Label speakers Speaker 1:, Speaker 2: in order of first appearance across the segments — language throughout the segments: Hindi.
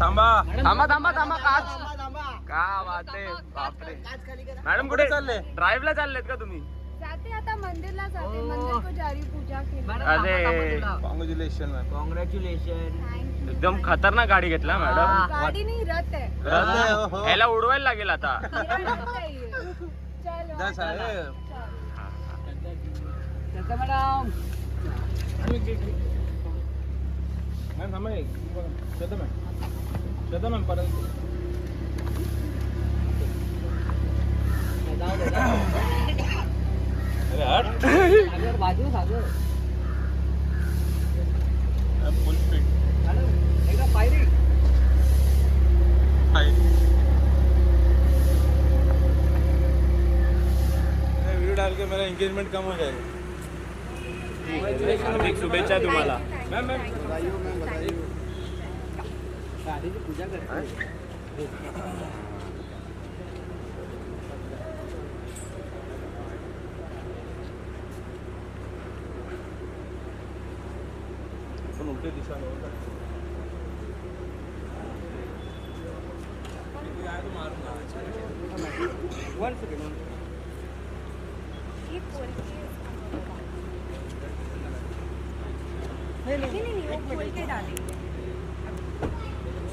Speaker 1: थांबा.
Speaker 2: थांबा थांबा थांबा काच. का आहे बापरे. मॅडम कुठे चालले? ड्राईव्हला चाललेत का तुम्ही?
Speaker 3: जाते आता मंदिरला जाते. मंदिर पुजारी पूजा केली.
Speaker 2: अरे.
Speaker 1: Congratulation
Speaker 4: congratulation.
Speaker 2: एकदम खतरनाक गाडी घेतला मॅडम.
Speaker 3: गाडी नाही रथ आहे.
Speaker 1: आहे, हो, हो.
Speaker 2: याला उडवायला लागेल आता.
Speaker 1: जा साहेब.
Speaker 3: चलो.
Speaker 4: मॅडम.
Speaker 1: मॅम थांबा एक. बघा. श्रद्धा मॅम.
Speaker 4: दे, जाऊ दे.
Speaker 1: अरे हट।
Speaker 4: सागर बाजू सागर।
Speaker 1: फुल स्पीड
Speaker 4: मॅडम एकदा पायरी
Speaker 1: वीडियो डाल के मेरा एंगेजमेंट कम हो जाएगा।
Speaker 2: शुभेच्छा तुम्हाला।
Speaker 1: मॅम मॅम
Speaker 4: गाडीची पूजा करते
Speaker 1: पण उलटी दिशा
Speaker 4: वन सेकंड
Speaker 3: ये खोल के नहीं नहीं नहीं वो खोल के डालेंगे।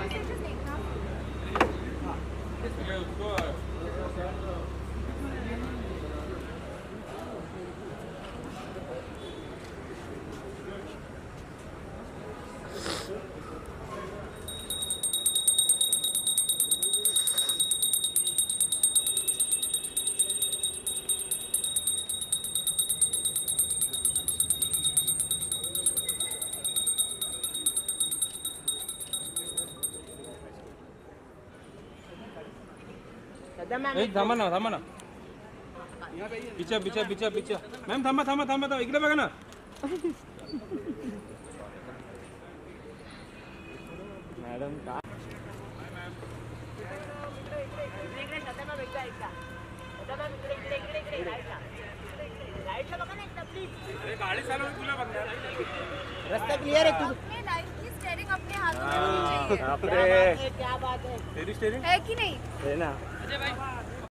Speaker 3: वो बाजू से
Speaker 1: थांबा ना थांबा ना पिच्या पिच्या पिच्या पिच्या मॅम थांबा थांबा थांबा थांबा इकडे बघा ना
Speaker 2: मॅडम का
Speaker 4: रस्ता क्लिअर आहे
Speaker 3: अपने में होनी
Speaker 4: क्या बात है।
Speaker 1: तेरी स्टेरिंग
Speaker 3: है कि नहीं?
Speaker 2: है ना।